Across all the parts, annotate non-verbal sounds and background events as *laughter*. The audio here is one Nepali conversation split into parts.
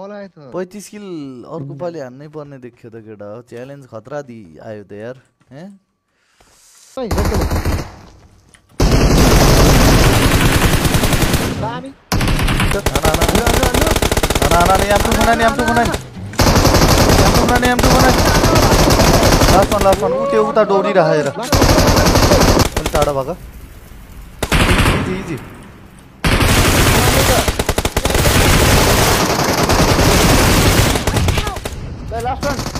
बोलाए त पैँतिस किल अर्को पालि हान्नै पर्ने देखियो त केटा हो च्यालेन्ज खतरा दि आयो त यार हेँ ओइ, रेड कलर। दामी Anak-anak ni M2 mana ni M2 mana ni M2 mana ni M2 mana ni Last one last one. ऊ त्यो उता दौडिरहेको हेर अलिक टाढो भएको इजी इजी ओइ, म रेड कलर। जाऊ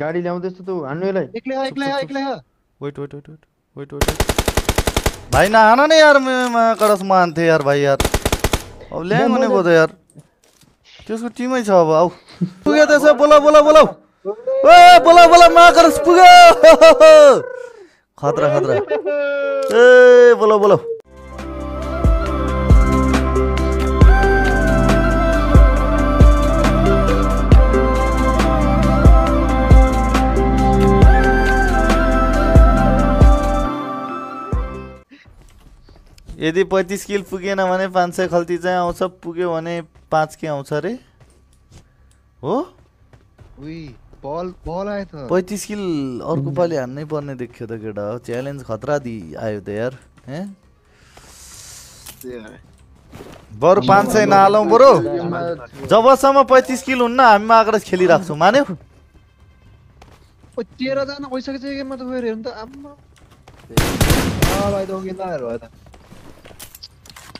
गाडी ल्याउँदैछ त हान्नु यसलाई एक्लै हो एक्लै हो एक्लै हो wait wait wait wait wait wait भाई ना आना नहीं यार मैं कडस मानते यार भाई यार। अब भने पो त यार। त्यसको टिमै छ अब आऊ पुग्यो त्यसो बोला बोला बोला ए बोला बोला मा करस पुग्यो खतरा खतरा। *laughs* ए बोला बोला। यदि पैँतिस किल पुगेन भने पाँच सय खल्ती चाहिँ आउँछ पुग्यो भने पाँच के आउँछ अरे हो? उही बल बल आयो त। पैँतिस किल अर्को पालि हान्नै पर्ने देखियो त केटा हो च्यालेन्ज खतरा दि आयो त यार बरु पाँच सय नहालौँ बरु। जबसम्म पैँतिस किल हुन्न हामी मागेर खेलिराख्छौँ मान्यो। तेह्रजना भइसकेछ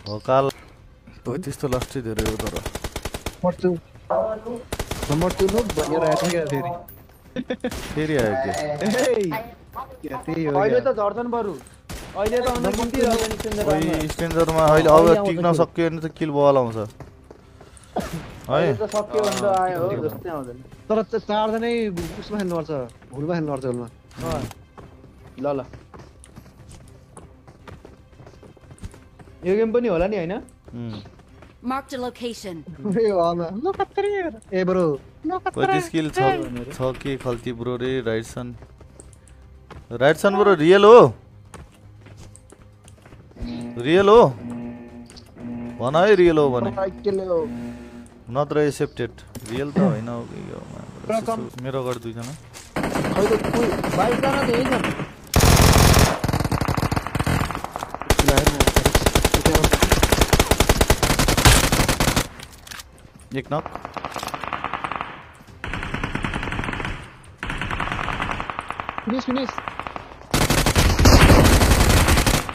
यो गेममा त गएर हेर्नु त आम्मा आ, भाइ त ओगिँदाहरू भयो त हो काल पैँतिस त लास्टै धेरै हो तर मर्छु मर्छु नु भनेर आएको क्या फेरि फेरि आयो के ए, क्या त्यही हो अहिले। त झर्छन् बरु अहिले त अन्त स्टेन्जरमा अहिले अब टिक्न सक्यो भने त किल बल आउँछ है सक्यो भने त आयो हो जस्तै आउँदैन तर चारजनै उसमा खेल्नुपर्छ भुलमा खेल्नुपर्छ अँ। ल ल यो गेम पनि होला नि उम्। Marked a location. ए आमा ल कत्तरी ए ब्रो। पैँतिस किल छ छ के खल्ती ब्रो रे राइटसन? राइटसन ब्रो रियल हो। रियल हो। भन है रियल हो भने। नत्र एक्सेप्टेड रियल त होइन हो कि यो मा- मेरो अगाडि दुईजना। खै त त यही छन्। एक नक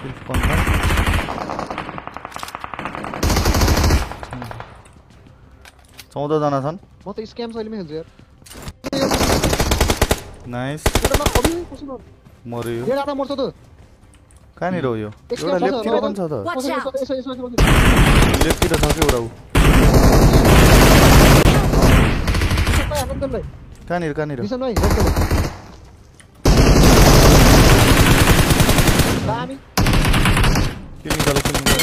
किल पन्ध्र चौधजना छन् म त स्क्याम शैलीमा खेल्छु यार नाइस केटामा अभि कसो मऱ्यो यो डेढ आधा मर्छ त कहाँनिर हो यो एउटा लेफ्टतिर पनि छ त लेफ्टतिर छ कि एउटा ऊ पाइ हाल्नु त्यसलाई कहाँनिर कहाँनिर निशान भाइ रेड कलर दामी किल निकालो किल निकालो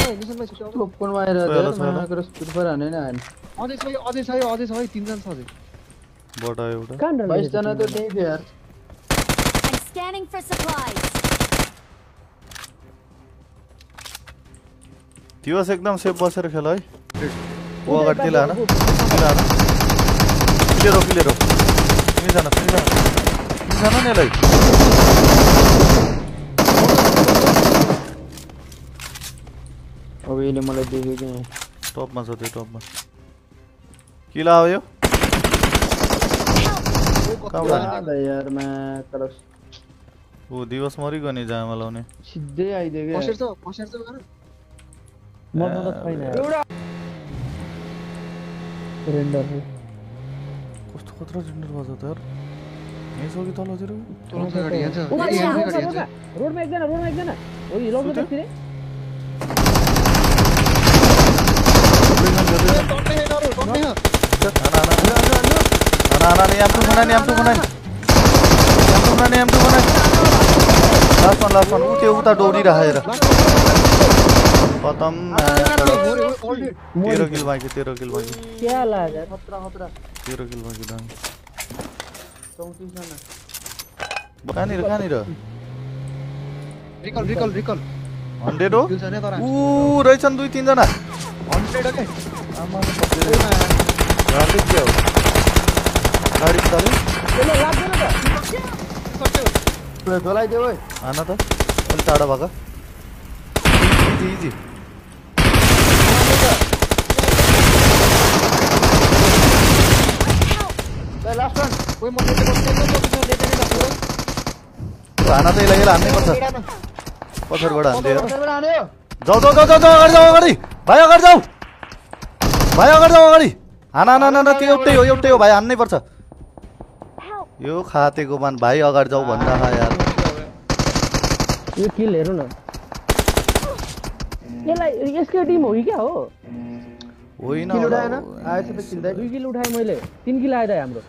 ए, निशान भाइ सुत्यो अब। ओपनमा आएर छ होला, छ होला। मागेर स्पिड फर हाने न हाने अझै छ अझै छ अझै छ है तिनजना छ अझै बटा एउटा कहाँ डल्लै बाइसजना त त्यही थियो यार I'm scanning for supplies. दिवस एकदम सेफ बसेर खेल है ओ अगाडि त्यसलाई हान त्यसलाई हान क्लियर हो क्लियर हो। तिमीजना तिमीजना तिमीजना नि यसलाई अब यसले मलाई देख्यो कि नहीं। टपमा छ त्यो टपमा किला हो यो कहाँ जाने? आधा यार मैं तर ऊ दिवस मरिगयो नि जामा लाउने सिधै आइदियो क्या पसेर छ पसेर छ गएर मर्नु त छैन यार। एउटा रेन्डर कस्तो खतरा जेन्डर बज त यार यहीँ छ कि तलतिर तल छ गाडी यहाँ छ उता ए, यहाँ रोडमा, छ गाडी रोडमा, यहाँ छ रोडमा एकजना रोडमा एकजना हो हिलो सुत्यो? देखि रे ए, टन्नै छैन अरू, टन्नै छ। खाना खाना खाना आना आना नहीं M2 बनाने M2 बनाने M2 बनाने M2 बनाने लास्ट वन लास्ट वन ऊ त्यो उता दौडिरहेको हेर खतम तेह्र किल बाँकी तेह्र किल बाँकी क्या लाग्यो खतरा खतरा तेह्र किल बाँकी चौतिसजना कहाँनिर कहाँनिर रिकल रिकल रिकल हन्ड्रेड हो ऊ रहेछन् दुई तिनजना हन्ड्रेड के झन्डै के हो गाडी चाल्यो झोलाइदेऊ है आन त अलिक टाढा भएको इजी इजी लास्ट वान ओइ म नेटे बस्दै छु, म त्यसमा नेटे नै लाग्छु। हान त अगाडि अगाडि त्यो एउटै हो एउटै हो भाइ हान्नै पर्छ यो खातेको मान भाइ अगाडि जाऊ भन्दा यार यो किल हेर्नु न यसलाई यसकै टिम हो कि क्या हो? होइन त दुई किल उठाएँ मैले। तिन किल आइदिएँ हाम्रो।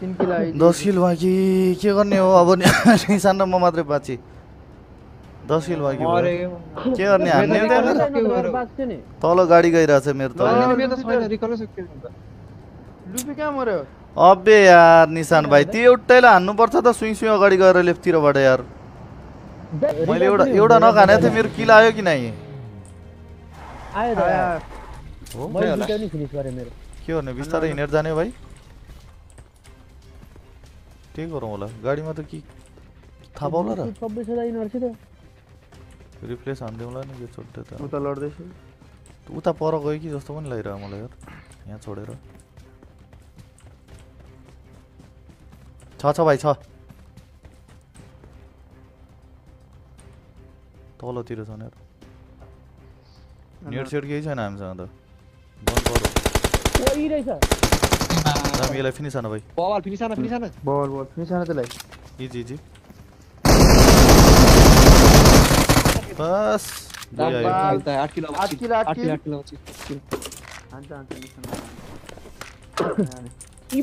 तिन किल आइदियो दस किल बाँकी के गर्ने हो? अब निशान र म मात्रै बाँची। दस किल बाँकी। के गर्ने हान्ने तल गाडी गइरहेछ मेरो त होइन, मेरो त छैन, रिकलै सक्यो नि त। लुपी कहाँ मऱ्यो? अबे यार निशान भाइ त्यो एउटैलाई हान्नुपर्छ त सुई सुई अगाडि गएर लेफ्टतिरबाट यार। मैले एउटा एउटा नखाने थिएँ मेरो किल आयो कि नै आयो त। हो मैले नि फिनिस गरेँ मेरो। के गर्ने बिस्तारै हिँडेर जाने हो भाइ? के गरौँ होला? गाडीमा त कि थाहा पाउला र? छब्बिस हजार यिनीहरू त। रिप्लेस हानिदिउँला नि के छोड्दै त। उता लड्दैछु। उता पर गयो कि जस्तो पनि लागिरह्यो मलाई यार। यहाँ छोडेर। छ छ भाइ छ। तलतिर छन् यार। नेट सेट केही छैन हामीसँग त बन्द गरौँ रहेछ यसलाई फिनिस हान भाइ बवाल फिनिस आन फिनिस आन बल बल त्यसलाई इजी इजी बस बाल। आठ किलो आठ किलो, आठ किलो। आठ किलो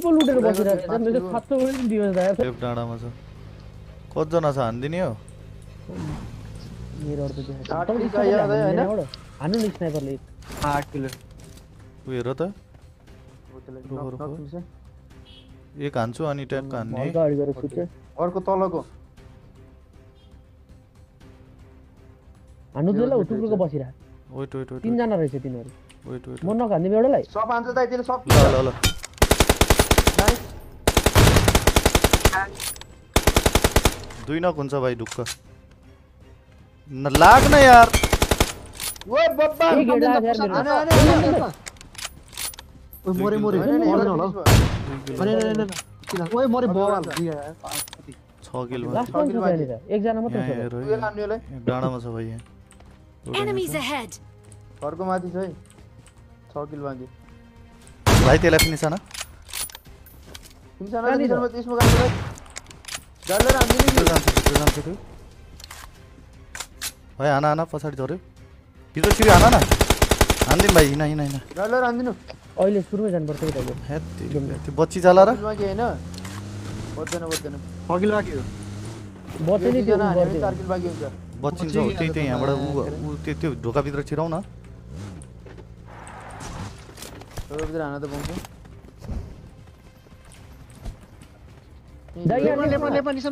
पो लुटेर बसिरहेको मेरो सात पनि डाँडामा छ कतिजना छ हानिदिने हो मेरो अर्को देखाएको छ। आठ तपाईँ किलो स्नाइपरले याद है, हान्नु होइन? हुँदैन एउटा? हान्नु नि स्नाइपरले आठ किलो ऊ हेर त। एक हान्छु अनि ट्याक्क हान्ने अर्को तलको हान्नु दिएन ऊ टुक्रोको बसिरहेको वेट वेट वेट तिनजना रहेछ तिनीहरू वेट वेट म नखानिदिउँ एउटालाई सब हान्छ दाइ त्यसले सब ल ल ल दुई नक हुन्छ भाइ ढुक्क न लाग्न यार ओ बब्बा एक यार मेरो। मरे मरे होइन, होइन। किन? ओइ मरे बवाल। छ किल लास्ट छ त्यहाँनिर एकजना मात्रै छ डाँडामा छ भाइ यहाँ! घरको माथि छ है छ किल बाँकी। भाइ त्यसलाई फिनिस त्यसमा? जान्छ जान्छ त्यो भाइ हान हान पछाडि झऱ्यो भित्र छिरी हान न हानिदिउँ भाइ हिँड हिँड हिँड लिएर हान्दिनु अहिले सुरुमै जानुपर्छ कि दाजु त्यो बच्ची जाला र होइन बाँकी हो। त्यो बाँकी हुन्छ बच्चिन्छ हो त्यही त्यही यहाँबाट ऊ त्यो त्यो ढोकाभित्र छिराउ न भित्र हान त पाउँछ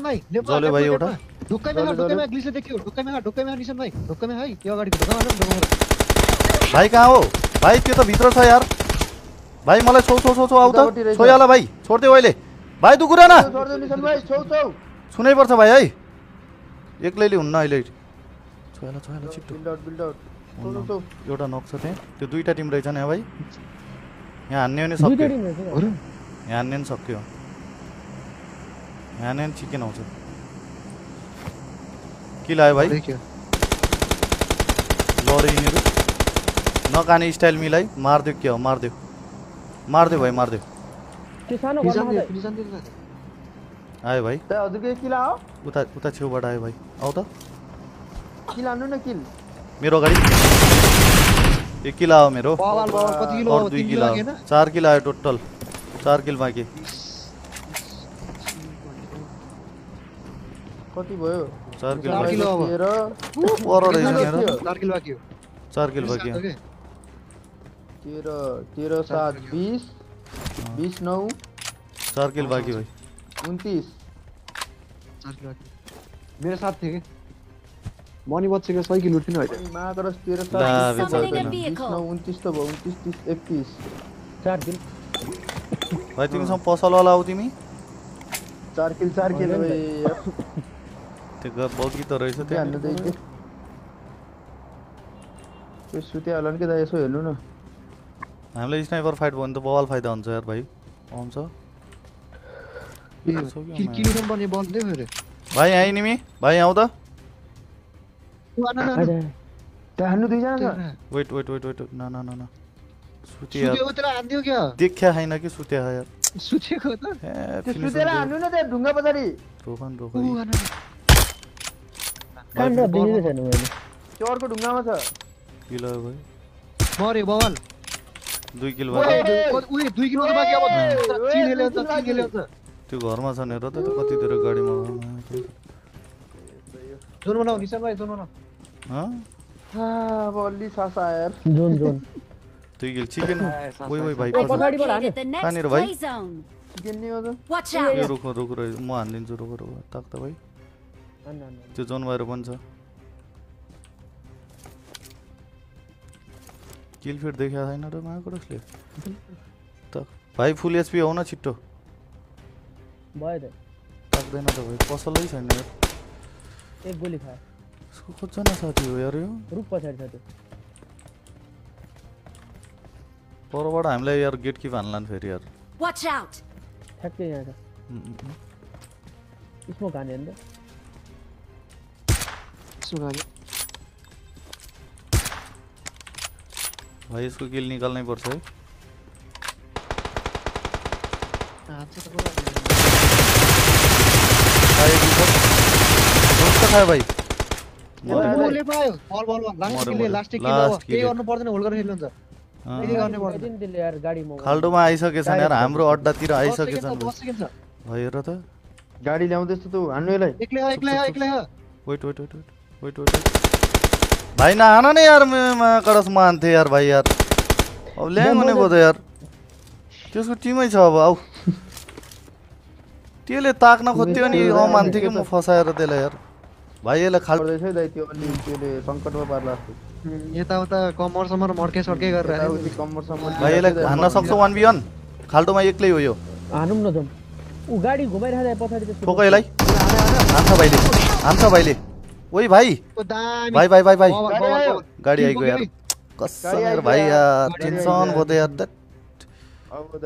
भाइ, जल्यो एउटा। ढुक्कैमा ढुक्कैमा ग्लिसले देख्यो ढुक्कैमा ढुक्कैमा भाइ ढुक्कैमा है त्यो अगाडिको ढुक्कैमा हाल्नु, ढुक्कैमा हाल्नु। भाइ कहाँ हो भाइ त्यो त भित्र छ यार भाइ मलाई छौ छौ छौ छौ आउ त भाइ छोडिदियो अहिले भाइ दुकुरा न छोडिदेऊ सुनै पर्छ भाइ है एक्लैले हुन्न अहिले छिट्टो एउटा नक छ त्यहाँ त्यो दुईवटा टिम रहेछ नि भाइ यहाँ हान्ने हो नि सक्यो? यहाँ हान्ने नि सक्यो यहाँ हान्ने नि चिकन आउँछ किल आयो भाई लड़े यिनीहरु नकाने स्टाइल मिलाई मार दियो क्या हो मार दियो मार दियो भाई मार दियो किसानो आयो भाई त हजुरको किल आओ उता उता आयो भाई आओ त किल हान्नु न किल मेरो एक किल आओ मेरो अरू दुई किल आओ चार किल आयो टोटल चार किल बाकी कति भयो चार किल बाँकी किलो अब। पर रहेछ त। चार किलो बाँकी हो चार किल बाँकी सात हो हो। कि? तेह्र तेह्र सात बिस बिस नौ चार किल बाँकी भाइ उन्तिस चार किलो बाँकी मेरो साथ थियो कि मनी बच्चेको किलो होइन अनि महाकरस तेह्र ला, सात बेचारा Summoning a छैन। बिस नौ vehicle. उन्तिस त भयो उन्तिस तिस एकतिस चार किल भाइ तिमीसँग पसलवाला आऊ तिमी चार किल चार किल भाइ। त्यो ग- बगी त रहेछ सुत्यो हान्नु त्यहाँ त त्यो सुत्यो होला नि के त यसो हेर्नु न. हामीलाई स्नाइपर फाइट भयो भने त बवाल फाइदा हुन्छ यार भाइ आउँछ भाइ आइ निमी भाइ आऊ त त्यो वेट वेट वेट वेट न न न सुते देखिया छैन कि सुत्या यार. सुतेको त. त्यो सुतेर हान्नु न त्यहाँ ढुङ्गा पछाडि रोक न रोक। काण्ड देखेको छैन मैले त्यो अर्को ढुङ्गामा छ किल भाइ मऱ्यो बवाल दुई किल ओए, भयो उयो दुई किलो बाँकी अब चिल खेल्यो हुन्छ चिल खेल्यो हुन्छ त्यो घरमा छ नि हेर त त्यो कतितिर गाडीमा जोन बनाऊ निशान भाइ जोन बनाऊ हँ? अब अलि सास यार। जोन जोन। दुई किल चिकन ओइ ओइ भाइ। पछाडिबाट next कहाँनिर भाइ? चिकन नि हो त। Out. रुख म हानिदिन्छु रुख रुख ताक त भाइ। त्यो जोन भएर पनि छ। किल फिट देखिया छैन र माकुरसले त भाइ फुल एचपी हौ न छिट्टो। भयो त। ताक्दैन त भाइ पसलै छैन। यार एक गोली खायो यसको कतिजना साथी हो यार यो। रुख पछाडि छ त्यो। परबाट हामीलाई यार गेट किप हान्ला नि फेरि यार. ठ्याक्कै यहाँ छ। स्मोक हान्यो नि त सुगाले भाइ यसको किल निकाल्नै पर्छ है। खायो भाइ। खाल्डोमा आइसकेछन् यार हाम्रो अड्डातिर आइसकेछन् भाइ हेर त। गाडी ल्याउँदैछ त हान्नु यसलाई। एक्लै हो एक्लै हो एक्लै हो। Wait wait wait wait wait wait भाइ नआन न यार मेरोमा कडस मान्थे यार भाइ यार। अब ल्याङ भने पो त यार। त्यसको टिमै छ अब आऊ त्यसले ताक्न खोज्थ्यो नि अँ मान्थ्यो कि म फसाएर त्यसलाई यार। भाइ यसलाई खाल गर्दैछ है दाइ त्यो अलि त्यसले सङ्कटमा पार्ला यताउता कम्मरसम्म मड्के सड्के गरेर कम्मरसम्म भाइ यसलाई हान्न सक्छ वान बी वान खाल्टोमा एक्लै हो यो हानौँ न जाउँ ऊ गाडी घुमाइरहेको पछाडि ठोक यसलाई हान्छ भाइले हान्छ भाइले ओइ भाइ। भाइ भाइ भाइ भाइ। गाडी आइगयो यार। कसम यार भाइ यार। यार टेन्सन भयो त यार। दैट।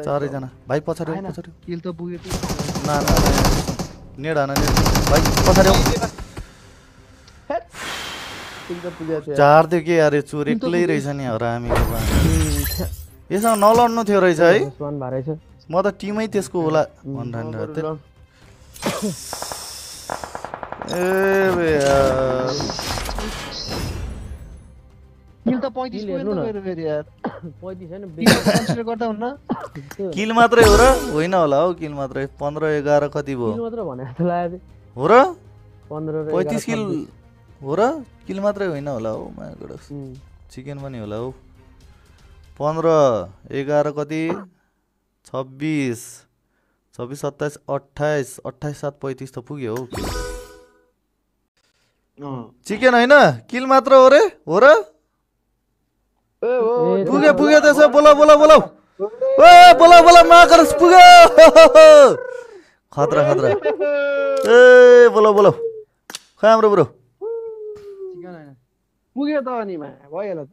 चारैजना। भाइ पछाडि। पछाडि किल त पुग्यो। ना ना नेड हान नेड। भाइ पछाडि आऊ पुगेको थियो यार। के यार यो चोर एक्लै रहेछ नि हरामीको बा यससँग नलड्नु थियो रहेछ है। म त टिमै त्यसको होला। भनिरहनु किल त 35 किल पुग्यो हेर्नु नि न। त मेरो फेरि यार पैँतिस होइन किल कन्सिडर गर्दा हुन्न किल मात्रै हो र होइन होला हौ किल मात्रै पन्ध्र एघार कति भयो किल मात्र भने जस्तो लाग्यो हो र पैँतिस किल हो र किल मात्रै होइन होला हौ मायाबाट। उम्, चिकन पनि होला हौ पन्ध्र एघार कति छब्बिस छब्बिस सत्ताइस अट्ठाइस अट्ठाइस सात पैँतिस त पुग्यो हौ चिकन होइन किल मात्र हो रे हो र ए, हो, ए, पुग्यो पुग्यो त्यसो बोला बोला बोला ओ बोला बोला माकरस पुग्यो खतरा खतरा ए बोला बोला खै हाम्रो ब्रो। पुग्यो त अनि भइहाल्यो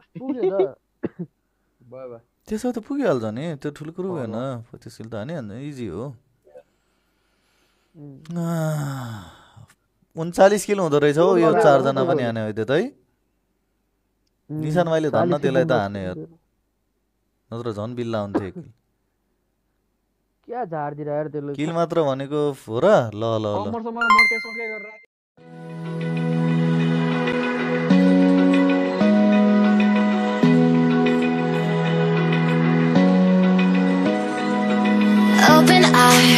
त्यसो त पुगिहाल्छ नि त्यो ठुलो कुरो भएन पच्चिस किलो त हानिहाल्नु इजी हो उन्चालिस किलो हुँदो रहेछ हौ यो चारजना पनि हाने हो त है। निशान भाइले धन्न त्यसलाई त हाने यार नत्र झन् बिल्ला हुन्थ्यो एक *laughs* किल। मात्र भनेको हो र ल ल ल। Open eye,